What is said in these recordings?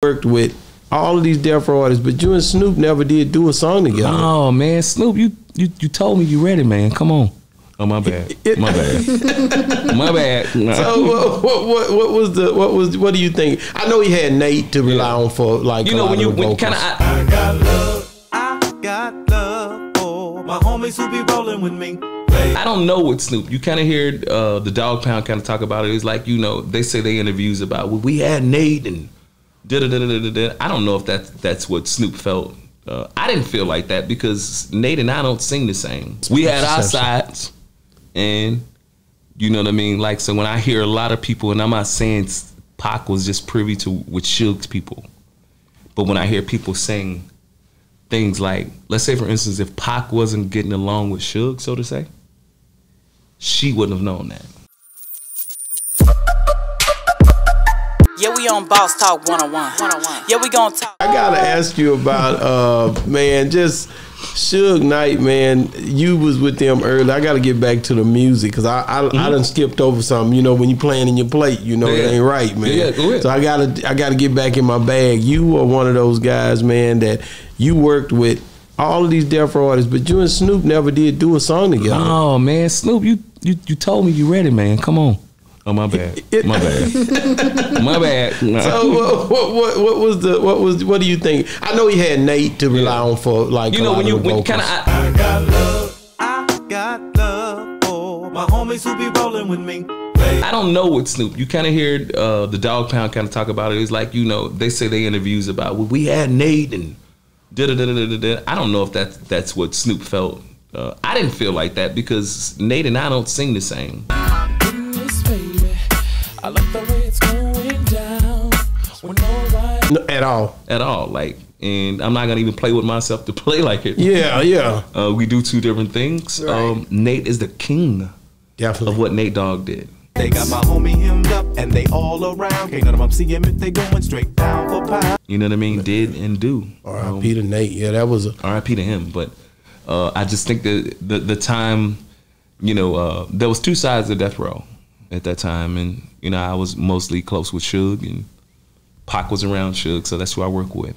worked with all of these Death Row artists, but you and Snoop never did do a song together. Oh man, Snoop, you you you told me you ready, man. Come on. Oh my bad. My bad. my bad. So what, what what what was the what was what do you think? I know he had Nate to rely on for like you a know lot when you when kind vocals. of I got love, I got love for my homies who be rolling with me. I don't know what Snoop. You kind of hear uh, the Dog Pound kind of talk about it. It's like you know they say they interviews about well, we had Nate and I don't know if that that's what Snoop felt. Uh, I didn't feel like that because Nate and I don't sing the same. We had our sides, and you know what I mean. Like so, when I hear a lot of people, and I'm not saying Pac was just privy to with Suge's people, but when I hear people sing things like, let's say for instance, if Pac wasn't getting along with Suge, so to say, she wouldn't have known that. Yeah, we on Boss Talk 101. 101. Yeah, we gonna talk. I gotta ask you about uh man, just Suge Knight, man. You was with them early. I gotta get back to the music because I I, I done skipped over something. You know, when you playing in your plate, you know it Mm-hmm. Ain't right, man. Yeah, go ahead. So I gotta I gotta get back in my bag. You are one of those guys, man, that you worked with all of these Death Row artists, but you and Snoop never did do a song together. Oh man, Snoop, you you you told me you ready, man. Come on. Oh my bad. My bad. my bad. So what, what what what was the what was what do you think? I know he had Nate to rely on for like you a know lot when you the when kind of vocals. I got love, I got love for my homies who be rolling with me. I don't know what Snoop. You kind of hear uh, the Dog Pound kind of talk about it. It's like you know they say they interviews about well, we had Nate and da da da da da da. I don't know if that that's what Snoop felt. Uh, I didn't feel like that because Nate and I don't sing the same. I love the way it's going down. When No, at all. at all. Like, and I'm not gonna even play with myself to play like it. Yeah, yeah, Uh, we do two different things. Um, Nate is the king definitely. of what Nate Dogg did. They got my homie hemmed up and they all around. Can't none of them see him if they going straight down for pound. You know what I mean? Did and do. R.I.P. to Nate. Yeah, that was a R.I.P. to him. But uh, I just think that the the time, you know, uh, there was two sides of Death Row at that time, and you know, I was mostly close with Suge, and Pac was around Suge, so that's who I work with.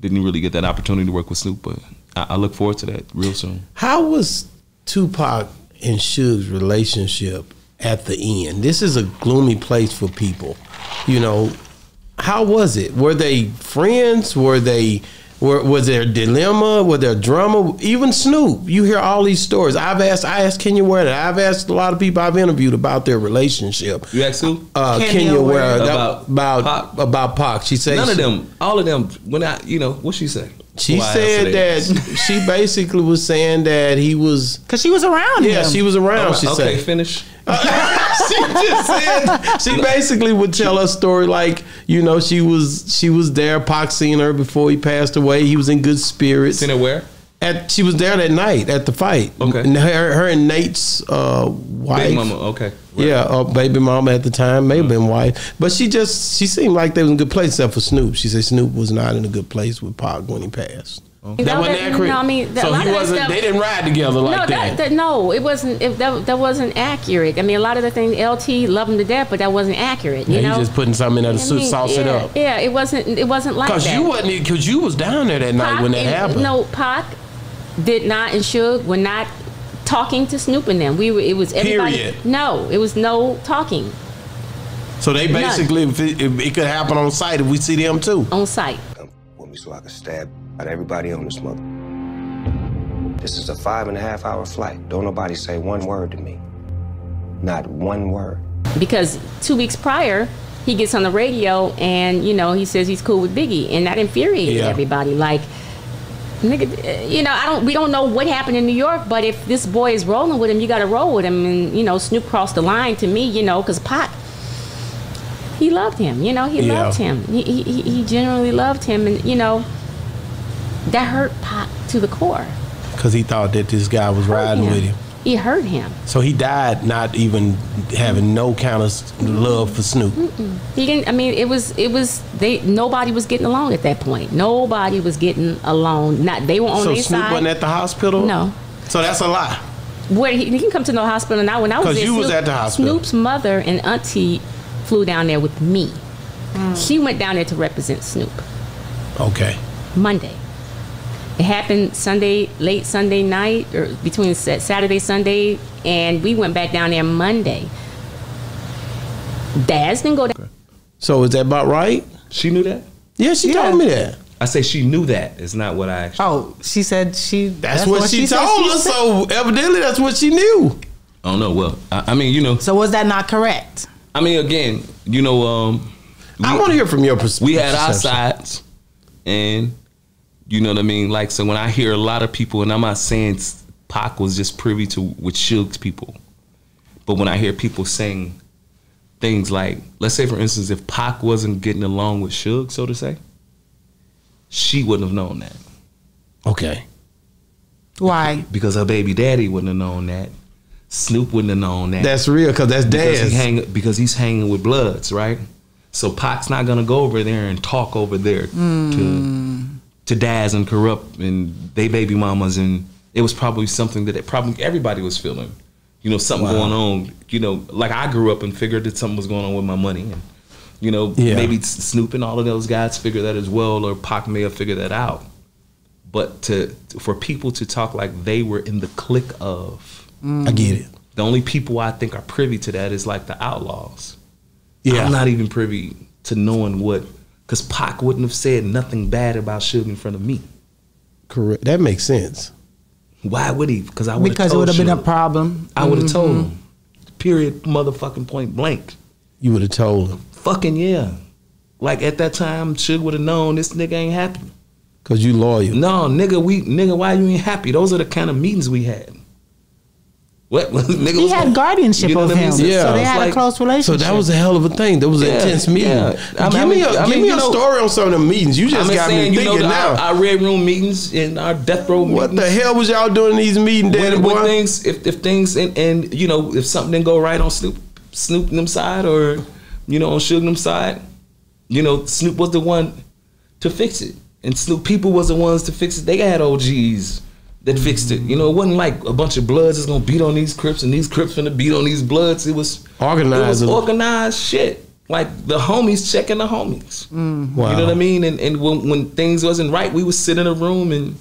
Didn't really get that opportunity to work with Snoop, but I, I look forward to that real soon. How was Tupac and Suge's relationship at the end? This is a gloomy place for people. You know, how was it? Were they friends? Were they was there a dilemma? Was there drama? Even Snoop, you hear all these stories. I've asked, I asked Kenya Ware, that. I've asked a lot of people I've interviewed about their relationship. You ask who? Uh, Kenya Kenya Ware. Ware About about Pac. about Pac. She said None of them, all of them. When I, you know, what she say? She Why said answer that she basically was saying that he was. Cause she was around him. Yeah, him. she was around. Oh, she okay, said. finish. Uh, she just said she basically would tell a story like you know she was she was there. Pac seen her before he passed away. He was in good spirits. Seen her where? At she was there that night at the fight. Okay. And her, her and Nate's uh, wife. Big mama. Okay. Yeah, uh, baby mama at the time, may have been wife, but she just she seemed like they was in a good place except for Snoop. She said Snoop was not in a good place with Pac when he passed. That wasn't accurate. No, I mean, that, so he wasn't. stuff- they didn't ride together like no, that. that, that- no, it wasn't. It, that, that wasn't accurate. I mean, a lot of the things LT loved him to death, but that wasn't accurate. You yeah, know, he just putting something in there to I mean, sauce it up. Yeah, it wasn't. It wasn't like Cause you wasn't, because you was down there that night when that and- happened. No, Pac did not and Suge were not talking to Snoop and them. We were. It was everybody. Period. No, it was no talking So they basically, if it, if it could happen on site if we see them too. on site. with me so I could stab at everybody on this mother. This is a five and a half hour flight. Don't nobody say one word to me. Not one word. because two weeks prior he gets on the radio and you know he says he's cool with Biggie and that infuriated Yeah. everybody like nigga you know I don't we don't know what happened in New York but if this boy is rolling with him you got to roll with him. And you know Snoop crossed the line to me you know cuz Pac he loved him you know he Yeah. loved him. He, he he- genuinely loved him. And you know that hurt Pac to the core. Because he thought that this guy was riding with him. It hurt him So he died not even having no kind of love for Snoop. He didn't. I mean, it was. It was. They. Nobody was getting along at that point. Nobody was getting along. Not. They were on So their Snoop side. wasn't at the hospital? No. So that's a lie. Where he, he can come to no hospital now. When I was 'Cause there, you was Snoop- at the hospital. Snoop's mother and auntie flew down there with me. Mm. She went down there to represent Snoop. Okay. Monday. It happened Sunday, late Sunday night, or between Saturday, Sunday, and we went back down there Monday. Daz didn't go down. So is that about right? She knew that. Yeah, she Yeah. told me that. I say she knew that. It's not what I actually. Oh, she said she. That's, what, she, said told us. So evidently, that's what she knew. I don't know. Well, I, I mean, you know. So was that not correct? I mean, again, you know. Um, I want to hear from your perspective. we had our sides, and you know what I mean. Like, so when I hear a lot of people, and I'm not saying Pac was just privy to with Suge's people, but when I hear people saying things like, let's say for instance, if Pac wasn't getting along with Suge, so to say, she wouldn't have known that Okay. Why? because her baby daddy wouldn't have known that. Snoop wouldn't have known that. That's real because that's because, he hang, because he's hanging with Bloods, right? So Pac's not gonna go over there and talk over there to hmm. To Daz and Kurupt and they baby mamas, and it was probably something that it probably everybody was feeling. You know, something Wow. going on. You know, like I grew up and figured that something was going on with my money, and you know, Yeah. maybe Snoop and all of those guys figured that as well, or Pac may have figured that out. But to for people to talk like they were in the click of I get it. the only people I think are privy to that is like the Outlawz. Yeah. I'm not even privy to knowing what, because Pac wouldn't have said nothing bad about Suge in front of me. Correct. That makes sense. Why would he? Because I would Because it would have been a problem. I would have Mhm. told him. Period. Motherfucking point blank. You would have told him Fucking yeah. Like at that time, Suge would have known this nigga ain't happy. because you loyal. No, nigga, we nigga, why you ain't happy? Those are the kind of meetings we had. What nigga? He had like- guardianship you know of him. Yeah. So they had like- a close relationship. So relationship. that was a hell of a thing. That was an Yeah, intense meeting. yeah. I give mean, me a I give me you a know- story on some of the meetings. You just I'm got saying, me you know, thinking now. our, our red room meetings and our death row meetings. what the hell was y'all doing in these meetings, Daddy when, boy? when things if, if things and, and you know if something didn't go right on Snoop Snoop them side or you know on Suge them side, you know Snoop was the one to fix it, and Snoop people was the ones to fix it. They had OGs that fixed it. You know it wasn't like a bunch of Bloods is gonna beat on these Crips and these Crips gonna beat on these Bloods. It was Organized. It was organized shit. Like the homies checking the homies. Wow. You know what I mean? And and when, when things wasn't right, we would sit in a room and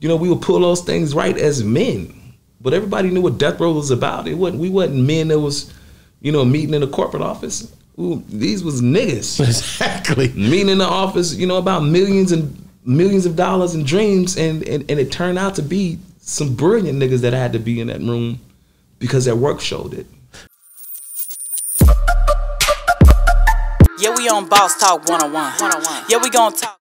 you know we would pull those things right as men. But everybody knew what death row was about. It wasn't we wasn't men that was you know meeting in a corporate office. Ooh, these was niggas Exactly. meeting in the office. You know about millions and millions of dollars and dreams, and and, and it turned out to be some brilliant niggas that had to be in that room because their work showed it. Yeah, we on Boss Talk 101. 101. Yeah, we gonna talk.